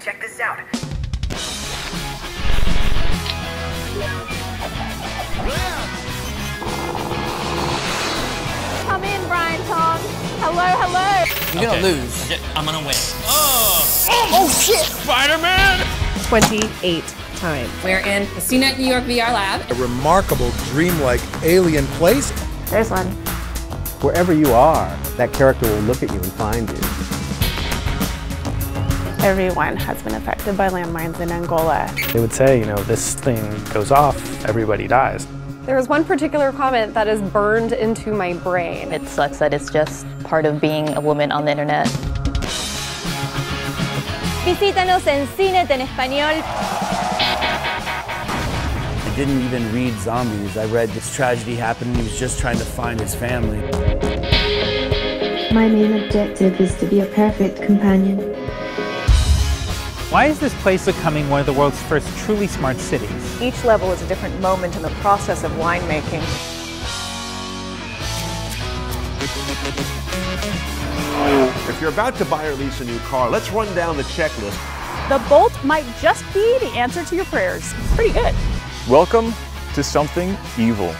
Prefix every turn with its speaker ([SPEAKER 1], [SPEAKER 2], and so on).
[SPEAKER 1] Check this out.
[SPEAKER 2] Come in, Brian Tong. Hello, hello.
[SPEAKER 3] You're gonna lose.
[SPEAKER 4] Okay, I'm gonna win. Oh!
[SPEAKER 3] Oh shit!
[SPEAKER 4] Spider-Man!
[SPEAKER 5] 28 times.
[SPEAKER 6] We're in the CNET New York VR lab.
[SPEAKER 7] A remarkable, dreamlike alien place.
[SPEAKER 2] There's one.
[SPEAKER 8] Wherever you are, that character will look at you and find you.
[SPEAKER 5] Everyone has been affected by landmines in Angola.
[SPEAKER 9] They would say, you know, this thing goes off, everybody dies.
[SPEAKER 10] There was one particular comment that is burned into my brain.
[SPEAKER 11] It sucks that it's just part of being a woman on the internet.
[SPEAKER 2] Visítanos en CNET en Español.
[SPEAKER 3] I didn't even read zombies. I read this tragedy happened. He was just trying to find his family.
[SPEAKER 12] My main objective is to be a perfect companion.
[SPEAKER 13] Why is this place becoming one of the world's first truly smart cities?
[SPEAKER 5] Each level is a different moment in the process of winemaking.
[SPEAKER 14] If you're about to buy or lease a new car, let's run down the checklist.
[SPEAKER 5] The bolt might just be the answer to your prayers. Pretty good.
[SPEAKER 15] Welcome to something evil.